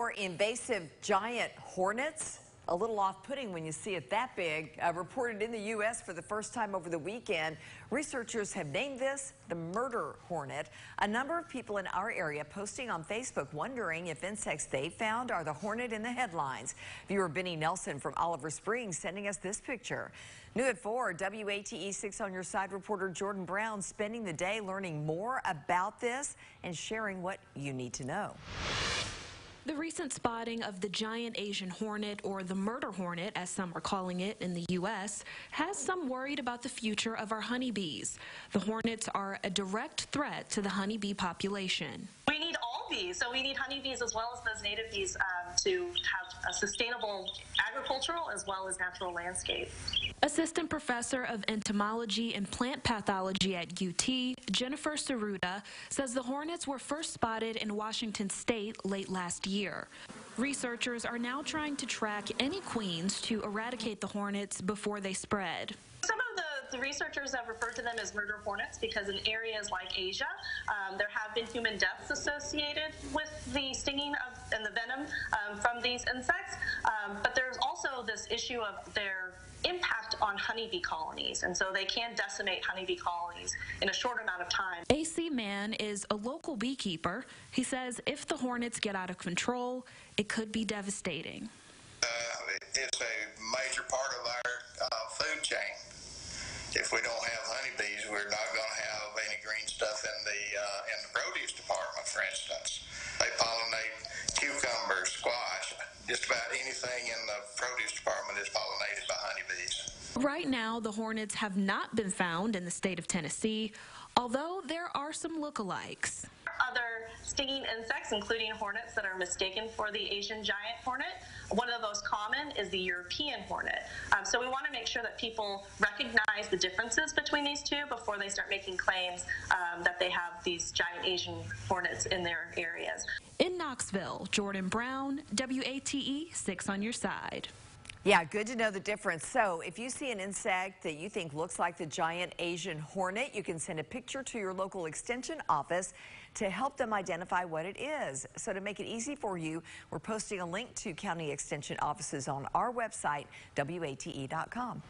More invasive giant hornets. A little off-putting when you see it that big. Uh, reported in the U.S. for the first time over the weekend. Researchers have named this the murder hornet. A number of people in our area posting on Facebook wondering if insects they found are the hornet in the headlines. Viewer Benny Nelson from Oliver Springs sending us this picture. New at 4, WATE 6 on your side reporter Jordan Brown spending the day learning more about this and sharing what you need to know. Recent spotting of the giant Asian hornet, or the murder hornet, as some are calling it in the U.S., has some worried about the future of our honeybees. The hornets are a direct threat to the honeybee population. We need all bees, so we need honeybees as well as those native bees um, to have a sustainable agricultural as well as natural landscape. Assistant Professor of Entomology and Plant Pathology at UT, Jennifer Tsuruda, says the hornets were first spotted in Washington state late last year. Researchers are now trying to track any queens to eradicate the hornets before they spread. Some of the, the researchers have referred to them as murder hornets because in areas like Asia, um, there have been human deaths associated with the stinging of, and the venom um, from these insects. Um, but there's also this issue of their impact on honeybee colonies, and so they can decimate honeybee colonies in a short amount of time. AC Mann is a local beekeeper. He says if the hornets get out of control, it could be devastating. Uh, it's a major part of our uh, food chain. If we don't have honeybees, we're not going about anything in the produce department is pollinated by honeybees. Right now, the hornets have not been found in the state of Tennessee, although there are some lookalikes. Other stinging insects, including hornets that are mistaken for the Asian giant hornet. One of the most common is the European hornet. Um, so we want to make sure that people recognize the differences between these two before they start making claims um, that they have these giant Asian hornets in their areas. In Knoxville, Jordan Brown, WATE 6 on your side. Yeah, good to know the difference. So if you see an insect that you think looks like the giant Asian hornet, you can send a picture to your local extension office to help them identify what it is. So to make it easy for you, we're posting a link to county extension offices on our website, WATE.com.